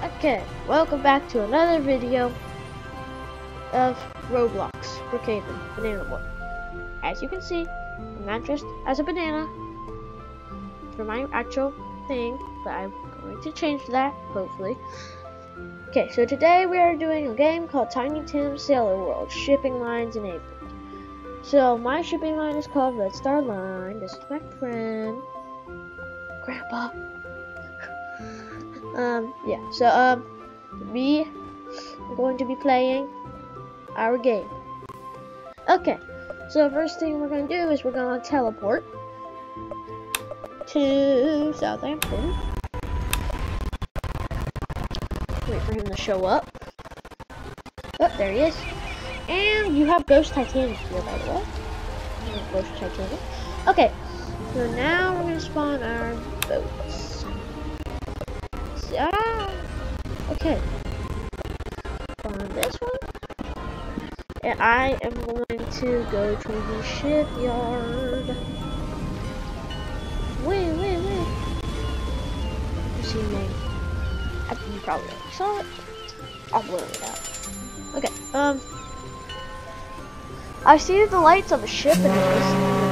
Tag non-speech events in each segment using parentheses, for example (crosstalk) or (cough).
Okay, welcome back to another video of Roblox Brookhaven Banana Boy. As you can see, I'm not dressed as a banana for my actual thing, but I'm going to change that, hopefully. Okay, so today we are doing a game called Tiny Tim's Sailor World, Shipping Lines Enabled. So, my shipping line is called Red Star Line. This is my friend, Grandpa. (laughs) um, yeah, so, um, we are going to be playing our game. Okay, so first thing we're going to do is we're going to teleport to Southampton. Wait for him to show up. Oh, there he is. And you have Ghost Titanic here, by the way. Ghost Titanic. Okay, so now we're going to spawn our boats. Ah, okay. Spawn this one. And I am going to go to the shipyard. Wait, wait, wait. You see me? I think you probably saw it. I'll blur it out. Okay, um. I see the lights of a ship in distance.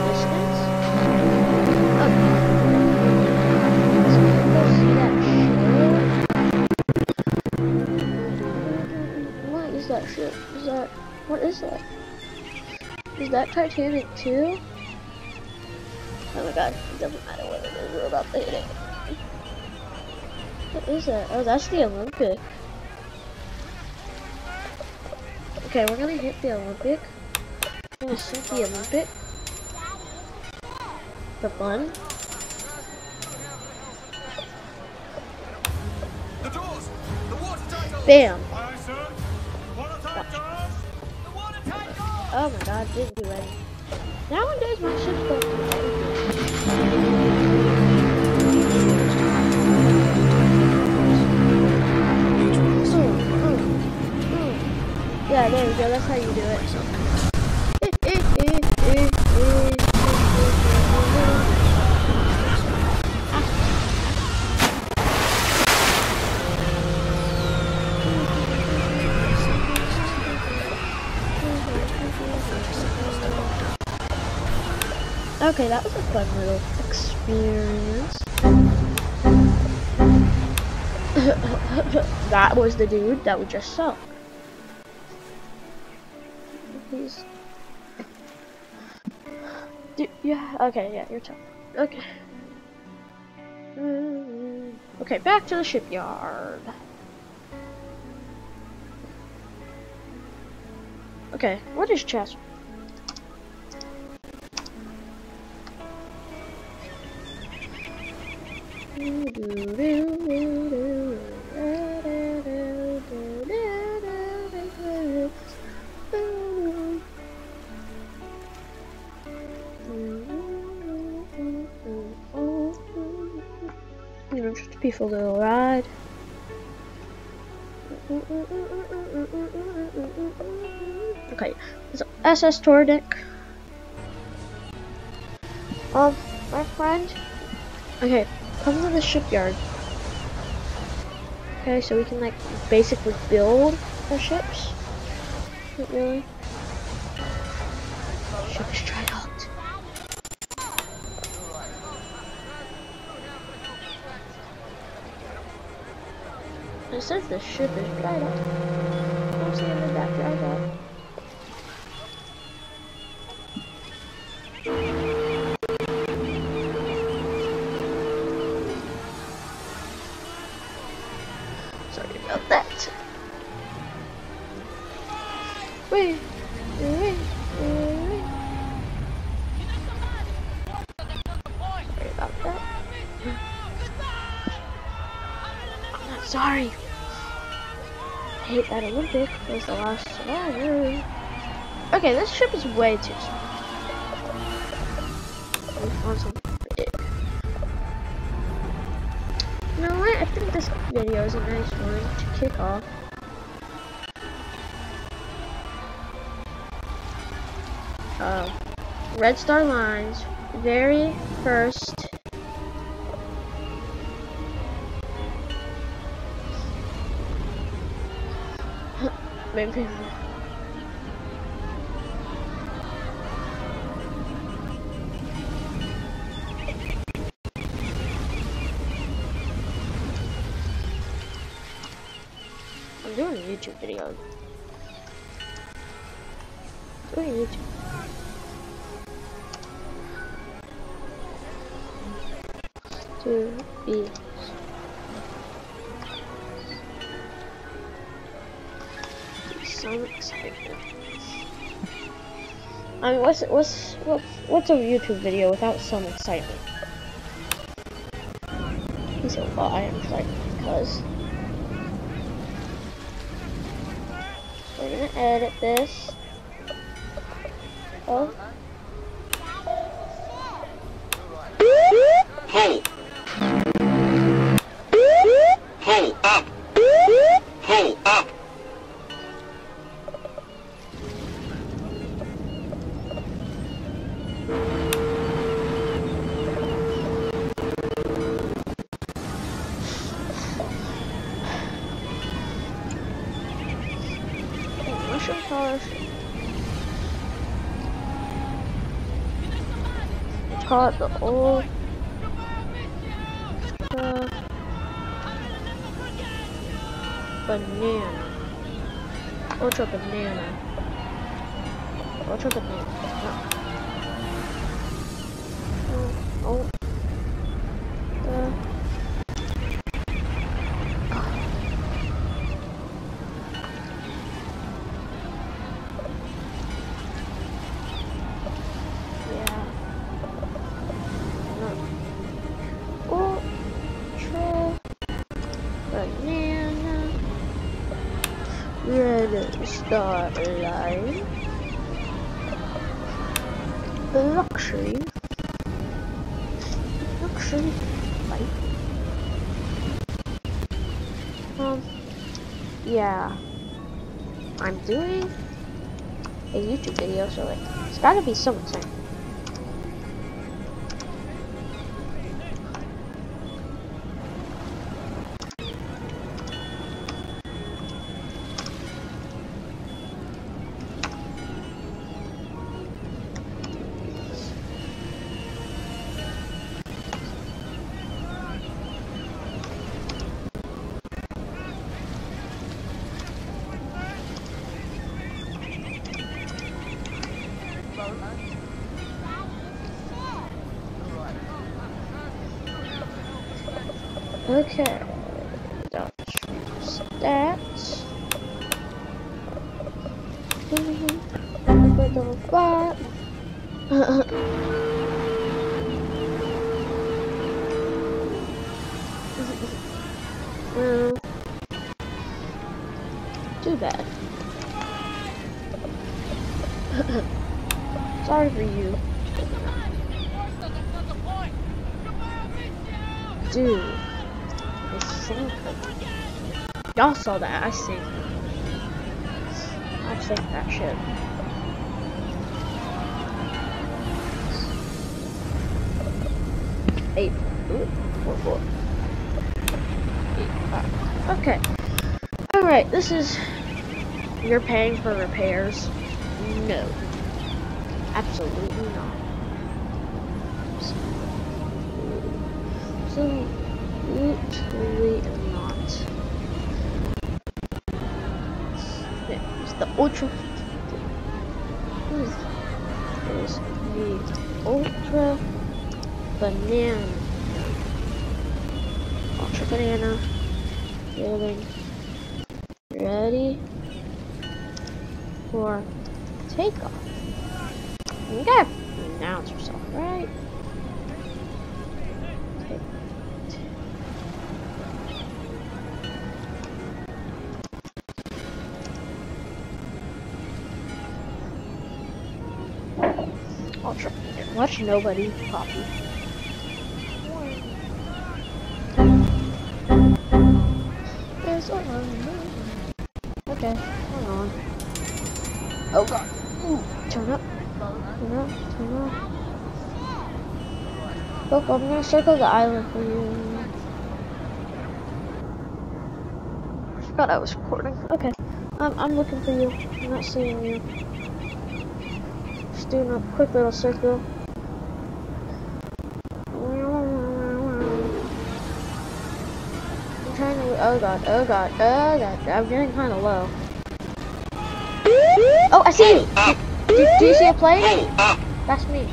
Ship? Is that what is that? Is that Titanic too? Oh my god, it doesn't matter what it is, we're about to hit it. What is that? Oh, that's the Olympic. Okay, we're gonna hit the Olympic. I'm gonna sink the Olympic. For fun. The doors! The doors! Bam! Oh my god, didn't do anything. Nowadays my ships don't do anything. Oh, oh, oh. Yeah, there we go, that's how you do it. Okay, that was a fun little experience. (laughs) that was the dude that we just saw. Please. Do, yeah, okay, yeah, your turn. Okay. Mm, Okay, back to the shipyard. Okay, what is chest? You know, just a little ride. Okay, so SS Tordic. Um, my friend. Okay, come to the shipyard. Okay, so we can like basically build our ships. Not really. Ship is dry docked. It says the ship is dried docked. I don't see any that dry dock. Sorry about that. Wait, wait, wait. Sorry about that. I'm not sorry. I hate that Olympic was the last survivor. Okay, this ship is way too small. video is a nice one to kick off. Uh, Red Star Lines, very first (laughs) maybe doing YouTube video. Doing YouTube. To be some excitement. I mean, what's what's what, what's a YouTube video without some excitement? So well, I am excited because we're gonna edit this. Oh. It the old banana. Ultra banana. Ultra banana. Star line. Luxury. Luxury light. Um. Yeah. I'm doing a YouTube video, so it, it's gotta be some exciting. Okay. Dodge stats. Little bot. well, too bad. Sorry for you. Dude. Y'all saw that, I see. I think that shit. Eight. Ooh, four, four. Eight, five. Okay. Alright, this is. You're paying for repairs? No. Absolutely not. Absolutely not. Ultra. What is the ultra banana? Ultra banana. Feeling ready for takeoff. Gotta announce yourself, right? Watch nobody copy. Okay, hold on. Oh god. Ooh, turn up. Turn up, turn up. Look, I'm gonna circle the island for you. I forgot I was recording. Okay. I'm looking for you. I'm not seeing you. Just doing a quick little circle. Oh god. Oh god. Oh god. I'm getting kind of low. Oh, I see you. Do, do you see a plane? That's me.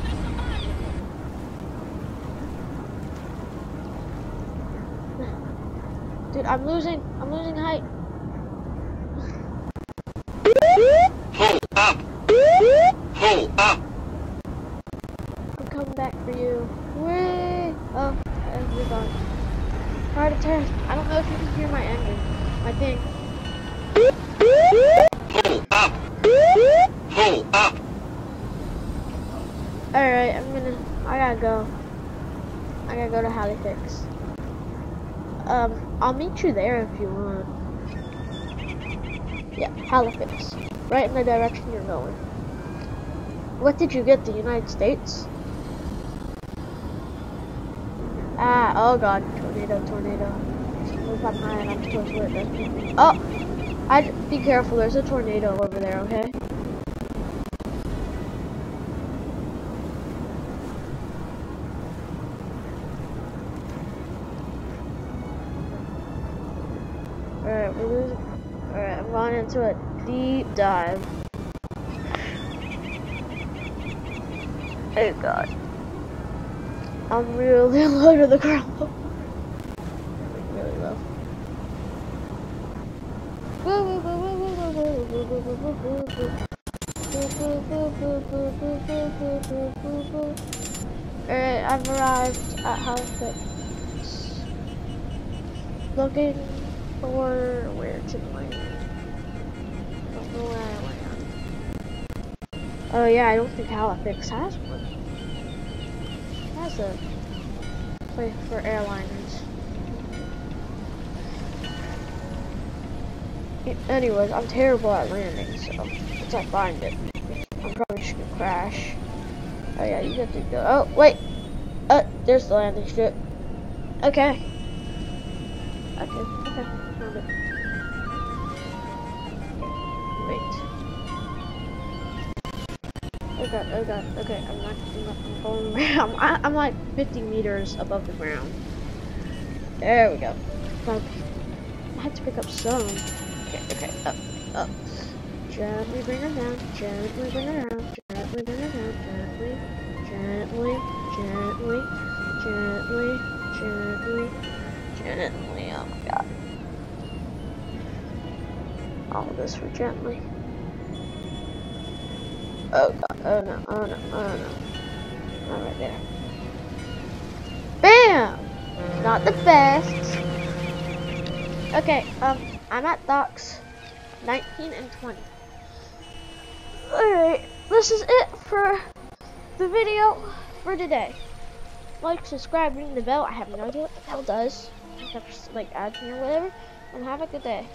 Dude, I'm losing. I'm losing height. Pull up. Up. I'm coming back for you. Whee! Oh, uh, you're gone. Heart attack. I don't know if you can hear my engine. My thing. Pull up. Pull up. Alright, I'm gonna. I gotta go. Halifax. Um, I'll meet you there if you want. Yeah, Halifax. Right in the direction you're going. What did you get? The United States? Ah, oh god. Tornado, tornado. Move mind. I'm supposed to. Oh! I be careful. There's a tornado over there. Okay. Alright, we're losing. Alright, I'm going into a deep dive. Oh god. I'm really (laughs) low to the ground. (laughs) really low. Alright, I've arrived at Halifax. Looking for where to. Oh yeah, I don't think Halifax has one. Has a place for airliners. Anyways, I'm terrible at landing, so once I find it, I'm probably just gonna crash. Oh yeah, you have to go. Oh wait, uh, there's the landing strip. Okay. Okay, okay, god, oh god, okay, I'm not, I'm not I'm going around. (laughs) I, I'm like 50 meters above the ground. There we go. Okay. I had to pick up some. Okay, okay, up, up. Gently bring her down, gently bring her down, gently bring her down, gently, gently, gently, gently, gently, gently, oh my god. All of this for gently. Oh god, oh no, oh no, oh no. Not right there. Bam! Not the best. Okay, um, I'm at docks 19 and 20. Alright, this is it for the video for today. Like, subscribe, ring the bell. I have no idea what the bell does. Like, add me or whatever. And have a good day.